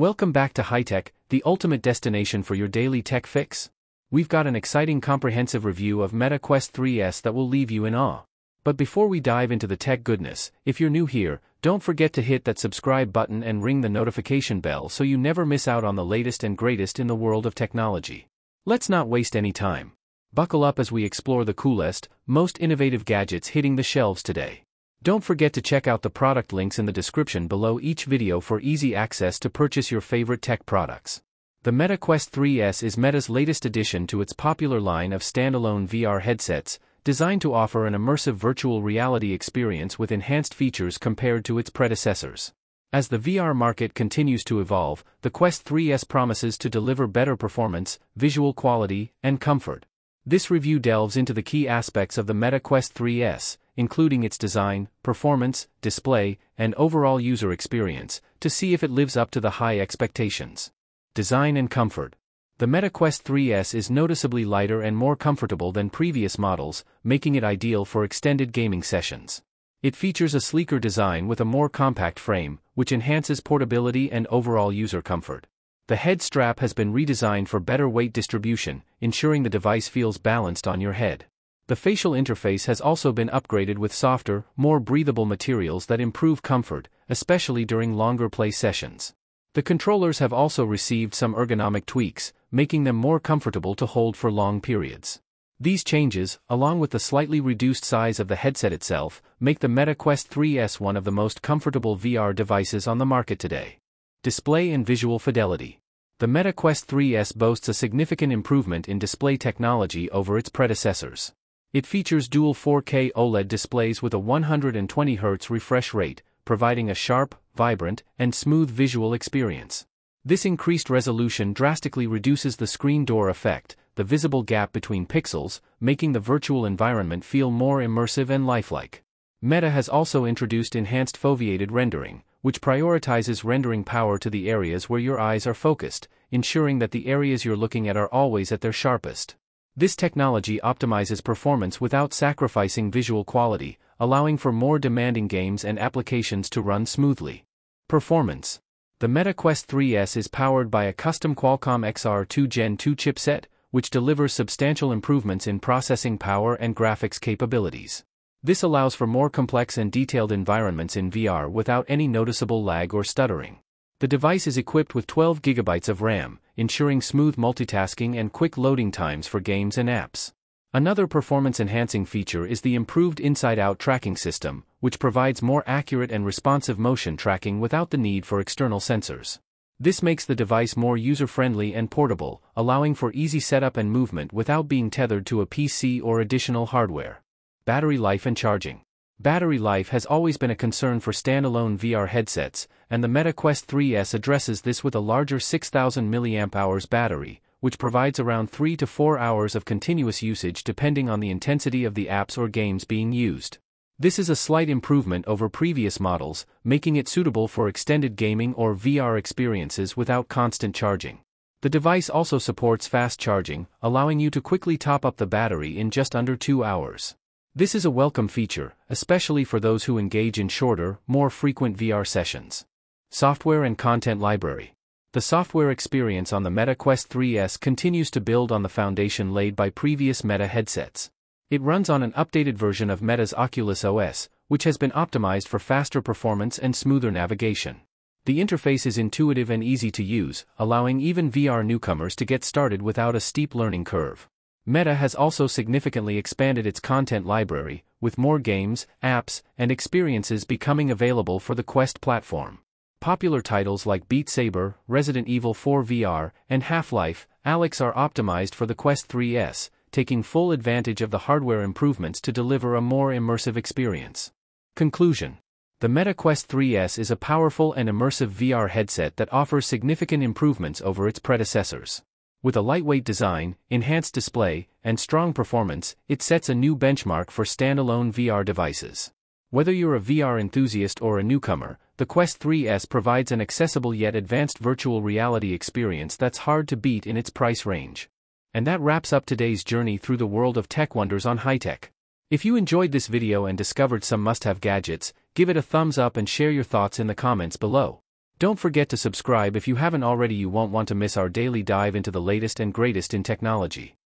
Welcome back to HiTEC, the ultimate destination for your daily tech fix. We've got an exciting comprehensive review of Meta Quest 3S that will leave you in awe. But before we dive into the tech goodness, if you're new here, don't forget to hit that subscribe button and ring the notification bell so you never miss out on the latest and greatest in the world of technology. Let's not waste any time. Buckle up as we explore the coolest, most innovative gadgets hitting the shelves today. Don't forget to check out the product links in the description below each video for easy access to purchase your favorite tech products. The Meta Quest 3S is Meta's latest addition to its popular line of standalone VR headsets, designed to offer an immersive virtual reality experience with enhanced features compared to its predecessors. As the VR market continues to evolve, the Quest 3S promises to deliver better performance, visual quality, and comfort. This review delves into the key aspects of the Meta Quest 3S, including its design, performance, display, and overall user experience, to see if it lives up to the high expectations. Design and comfort. The Meta Quest 3S is noticeably lighter and more comfortable than previous models, making it ideal for extended gaming sessions. It features a sleeker design with a more compact frame, which enhances portability and overall user comfort. The head strap has been redesigned for better weight distribution, ensuring the device feels balanced on your head. The facial interface has also been upgraded with softer, more breathable materials that improve comfort, especially during longer play sessions. The controllers have also received some ergonomic tweaks, making them more comfortable to hold for long periods. These changes, along with the slightly reduced size of the headset itself, make the Meta Quest 3S one of the most comfortable VR devices on the market today. Display and visual fidelity. The Meta Quest 3S boasts a significant improvement in display technology over its predecessors. It features dual 4K OLED displays with a 120Hz refresh rate, providing a sharp, vibrant, and smooth visual experience. This increased resolution drastically reduces the screen door effect, the visible gap between pixels, making the virtual environment feel more immersive and lifelike. Meta has also introduced enhanced foveated rendering, which prioritizes rendering power to the areas where your eyes are focused, ensuring that the areas you're looking at are always at their sharpest. This technology optimizes performance without sacrificing visual quality, allowing for more demanding games and applications to run smoothly. Performance The Meta Quest 3S is powered by a custom Qualcomm XR2 Gen 2 chipset, which delivers substantial improvements in processing power and graphics capabilities. This allows for more complex and detailed environments in VR without any noticeable lag or stuttering. The device is equipped with 12 GB of RAM, ensuring smooth multitasking and quick loading times for games and apps. Another performance-enhancing feature is the improved inside-out tracking system, which provides more accurate and responsive motion tracking without the need for external sensors. This makes the device more user-friendly and portable, allowing for easy setup and movement without being tethered to a PC or additional hardware. Battery life and charging. Battery life has always been a concern for standalone VR headsets, and the Meta Quest 3S addresses this with a larger 6000 mAh battery, which provides around 3 to 4 hours of continuous usage depending on the intensity of the apps or games being used. This is a slight improvement over previous models, making it suitable for extended gaming or VR experiences without constant charging. The device also supports fast charging, allowing you to quickly top up the battery in just under 2 hours. This is a welcome feature, especially for those who engage in shorter, more frequent VR sessions. Software and Content Library The software experience on the Meta Quest 3S continues to build on the foundation laid by previous Meta headsets. It runs on an updated version of Meta's Oculus OS, which has been optimized for faster performance and smoother navigation. The interface is intuitive and easy to use, allowing even VR newcomers to get started without a steep learning curve. Meta has also significantly expanded its content library, with more games, apps, and experiences becoming available for the Quest platform. Popular titles like Beat Saber, Resident Evil 4 VR, and Half-Life, Alyx are optimized for the Quest 3S, taking full advantage of the hardware improvements to deliver a more immersive experience. Conclusion The Meta Quest 3S is a powerful and immersive VR headset that offers significant improvements over its predecessors. With a lightweight design, enhanced display, and strong performance, it sets a new benchmark for standalone VR devices. Whether you're a VR enthusiast or a newcomer, the Quest 3S provides an accessible yet advanced virtual reality experience that's hard to beat in its price range. And that wraps up today's journey through the world of tech wonders on HiTEC. If you enjoyed this video and discovered some must-have gadgets, give it a thumbs up and share your thoughts in the comments below. Don't forget to subscribe if you haven't already you won't want to miss our daily dive into the latest and greatest in technology.